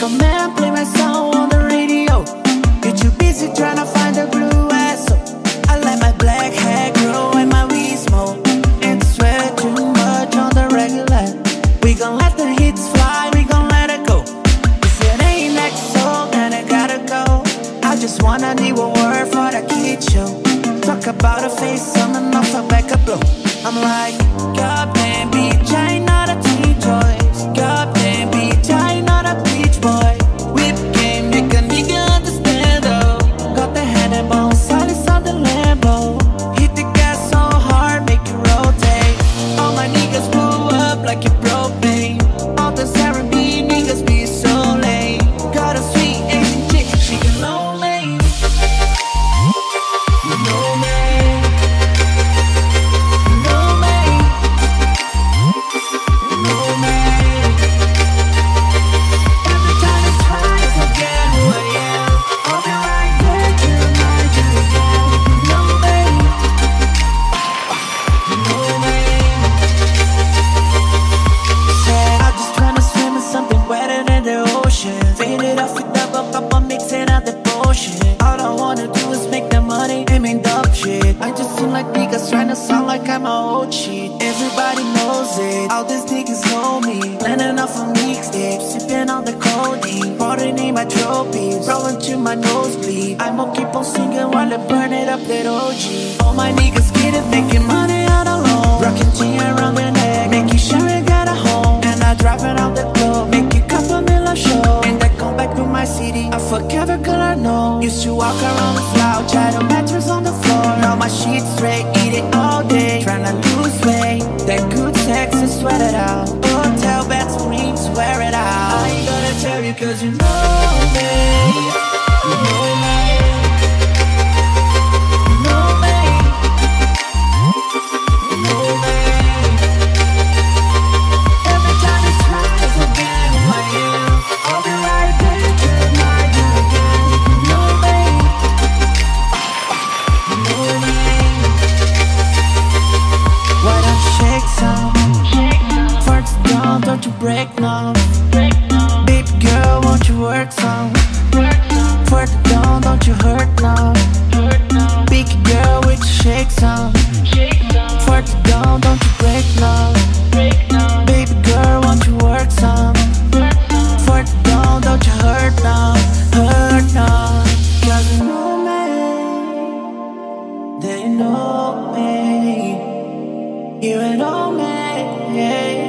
Come on, play my song on the radio. You too busy trying to find a blue ass. So I let my black hair grow and my weed smoke. And sweat too much on the regular. We gon' let the hits fly, we gon' let it go. If it ain't next soul, then I gotta go. I just wanna need a word for that kid show. Talk about a face, I'm an a blow. I'm like, I'm a old shit. Everybody knows it, all these niggas know me. Landing off a mixtape, sipping on the codeine. Pouring in my trophies, rolling to my nosebleed. I'ma keep on singing while I burn it up, that OG. All my niggas get it, thinking money city, I fuck every girl I know. Used to walk around the slouch, had a mattress on the floor. Now my sheets straight, eat it all day. Tryna lose weight, that good sex and sweat it out. Hotel bed scream, swear it out. I ain't gonna tell you cause you know me. make girl, won't you work some? Work it down, don't you hurt now. Big girl, with you shake some? Don't you break. Baby girl, won't you work some? Work don't you hurt now, hurt know me, they know me, you and all me.